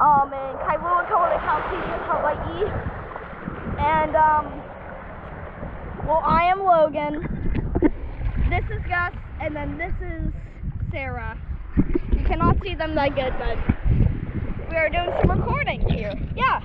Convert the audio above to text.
um, in Kailua-Kona, Hawaii. And, um, well, I am Logan. This is Gus, and then this is Sarah. You cannot see them that good, but we are doing some recording here. Yeah.